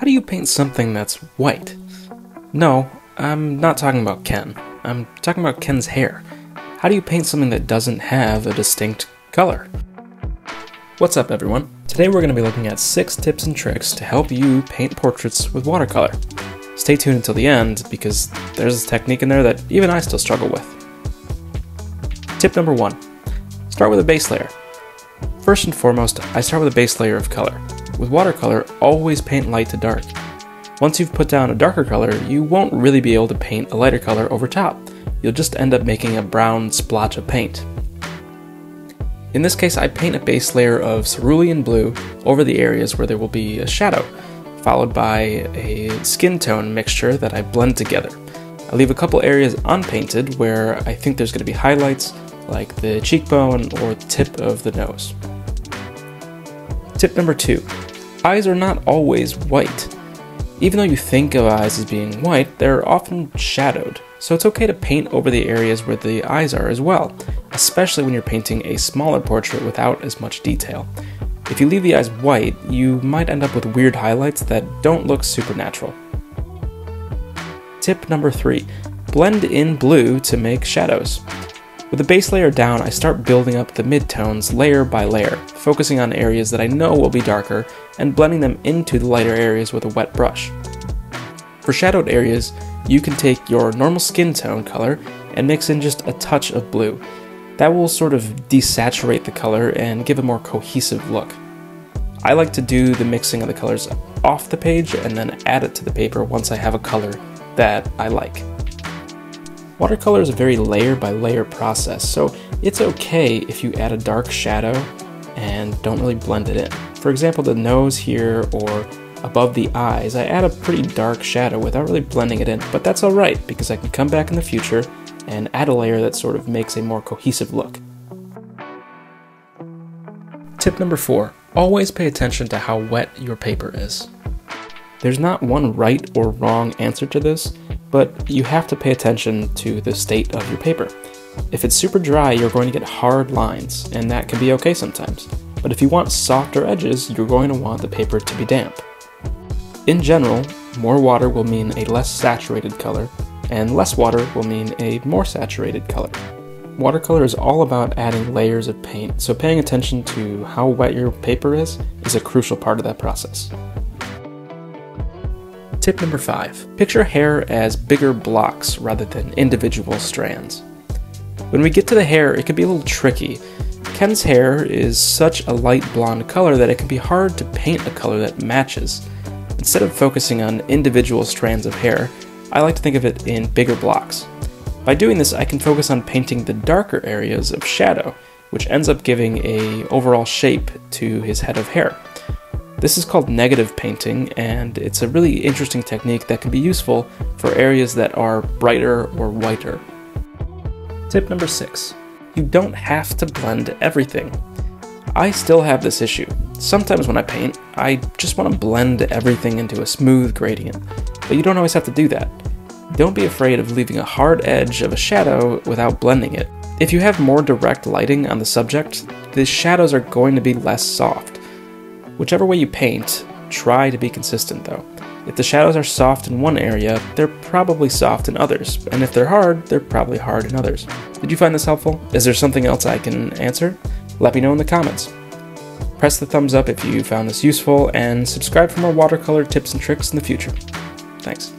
How do you paint something that's white? No, I'm not talking about Ken. I'm talking about Ken's hair. How do you paint something that doesn't have a distinct color? What's up, everyone? Today we're going to be looking at six tips and tricks to help you paint portraits with watercolor. Stay tuned until the end because there's a technique in there that even I still struggle with. Tip number one start with a base layer. First and foremost, I start with a base layer of color. With watercolor, always paint light to dark. Once you've put down a darker color, you won't really be able to paint a lighter color over top. You'll just end up making a brown splotch of paint. In this case, I paint a base layer of cerulean blue over the areas where there will be a shadow, followed by a skin tone mixture that I blend together. I leave a couple areas unpainted where I think there's going to be highlights, like the cheekbone or the tip of the nose. Tip number two eyes are not always white. Even though you think of eyes as being white, they're often shadowed, so it's okay to paint over the areas where the eyes are as well, especially when you're painting a smaller portrait without as much detail. If you leave the eyes white, you might end up with weird highlights that don't look supernatural. Tip number three blend in blue to make shadows. With the base layer down, I start building up the midtones layer by layer, focusing on areas that I know will be darker and blending them into the lighter areas with a wet brush. For shadowed areas, you can take your normal skin tone color and mix in just a touch of blue. That will sort of desaturate the color and give a more cohesive look. I like to do the mixing of the colors off the page and then add it to the paper once I have a color that I like. Watercolor is a very layer by layer process, so it's okay if you add a dark shadow and don't really blend it in. For example, the nose here or above the eyes, I add a pretty dark shadow without really blending it in, but that's alright because I can come back in the future and add a layer that sort of makes a more cohesive look. Tip number four always pay attention to how wet your paper is. There's not one right or wrong answer to this, but you have to pay attention to the state of your paper. If it's super dry, you're going to get hard lines, and that can be okay sometimes. But if you want softer edges, you're going to want the paper to be damp. In general, more water will mean a less saturated color, and less water will mean a more saturated color. Watercolor is all about adding layers of paint, so paying attention to how wet your paper is is a crucial part of that process. Tip number five picture hair as bigger blocks rather than individual strands. When we get to the hair, it can be a little tricky. Ken's hair is such a light blonde color that it can be hard to paint a color that matches. Instead of focusing on individual strands of hair, I like to think of it in bigger blocks. By doing this, I can focus on painting the darker areas of shadow, which ends up giving a overall shape to his head of hair. This is called negative painting, and it's a really interesting technique that can be useful for areas that are brighter or whiter. Tip number six you don't have to blend everything. I still have this issue. Sometimes when I paint, I just want to blend everything into a smooth gradient, but you don't always have to do that. Don't be afraid of leaving a hard edge of a shadow without blending it. If you have more direct lighting on the subject, the shadows are going to be less soft. Whichever way you paint, try to be consistent though. If the shadows are soft in one area, they're probably soft in others, and if they're hard, they're probably hard in others. Did you find this helpful? Is there something else I can answer? Let me know in the comments. Press the thumbs up if you found this useful, and subscribe for more watercolor tips and tricks in the future. Thanks.